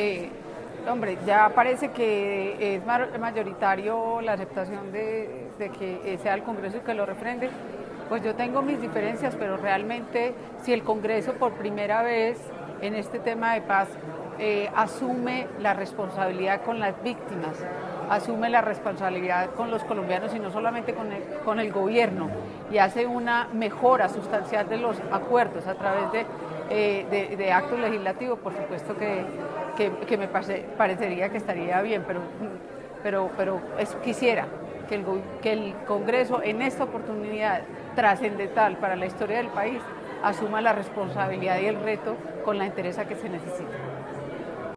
Eh, hombre, ya parece que es mayoritario la aceptación de, que sea el Congreso que lo refrende. Pues yo tengo mis diferencias, pero realmente si el Congreso por primera vez en este tema de paz eh, asume la responsabilidad con las víctimas, asume la responsabilidad con los colombianos y no solamente con el, gobierno y hace una mejora sustancial de los acuerdos a través de, eh, actos legislativos, por supuesto que, que, me parecería que estaría bien, pero, pero, pero quisiera que el, que el Congreso en esta oportunidad trascendental para la historia del país asuma la responsabilidad y el reto con la interés que se necesita.